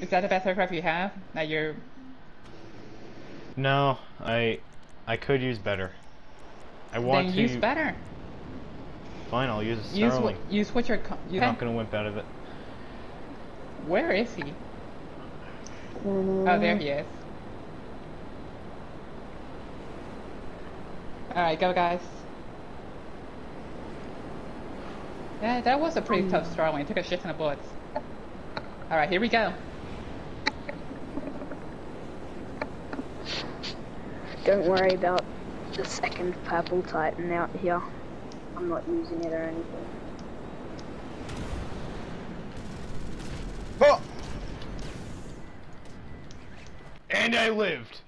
Is that the best aircraft you have? That you're... No, I I could use better. I want then to use better. Fine, I'll use a Use use what you're... co- You I'm not gonna wimp out of it. Where is he? Oh, there he is. Alright, go guys. Yeah, that was a pretty tough hmm. Starling. Took a shit ton of bullets. Alright, here we go. Don't worry about the second purple titan out here. I'm not using it or anything. Oh! And I lived.